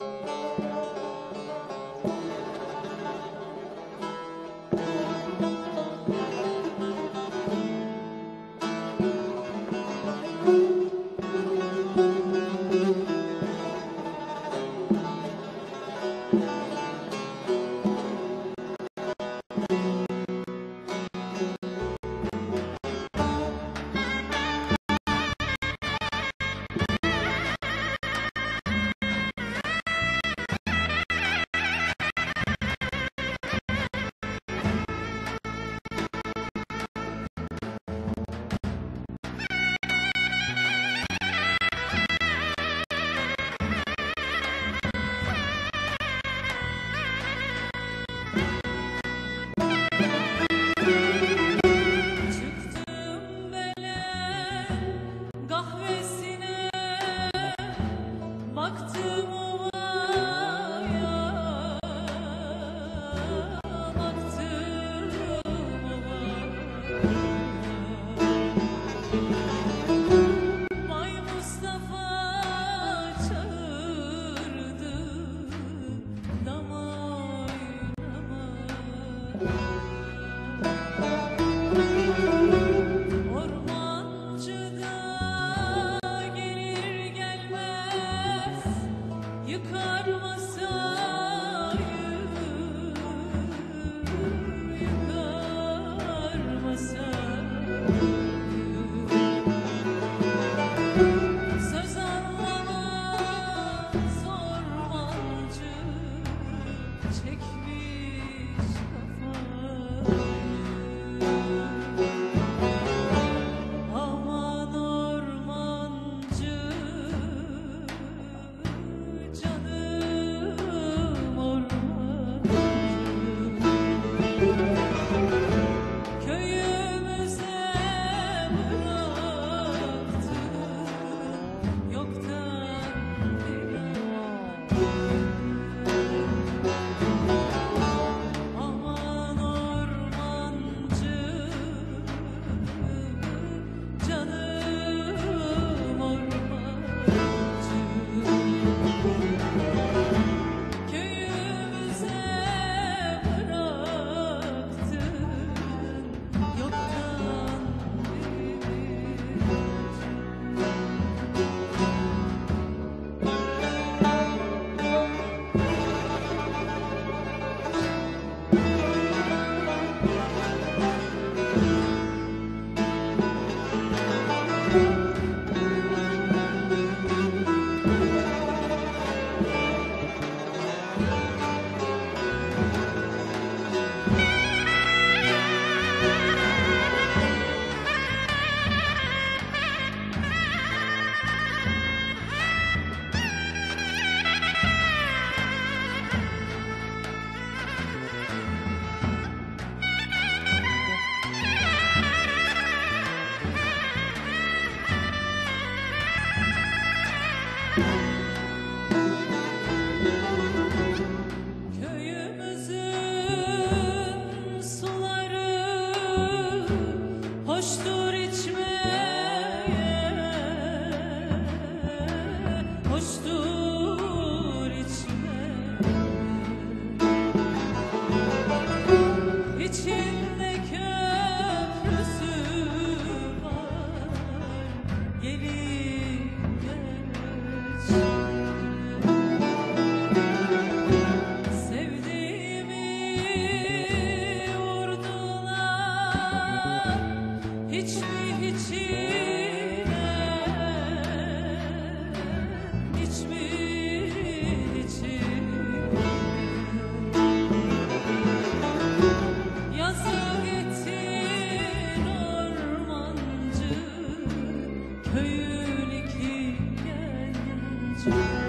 Çıktım Baktım çekmiş to